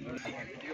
Obrigado.